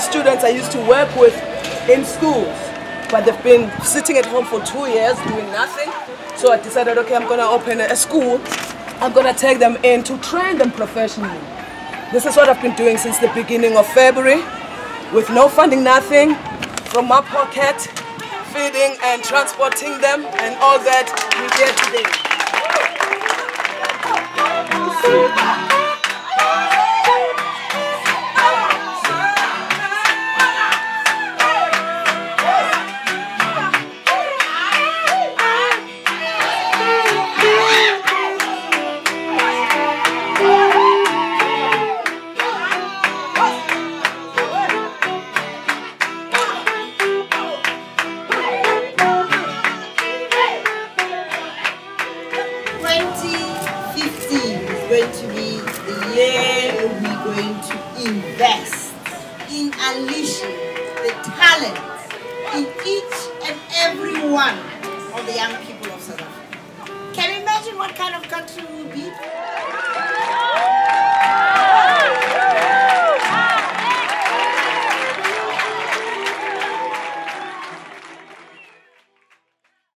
students I used to work with in schools, but they've been sitting at home for two years doing nothing. So I decided, okay, I'm gonna open a school. I'm gonna take them in to train them professionally. This is what I've been doing since the beginning of February, with no funding, nothing, from my pocket, feeding and transporting them, and all that we get today. Going to be the year we're going to invest in unleashing the talent in each and every one of the young people of South Africa. Can you imagine what kind of country we will be?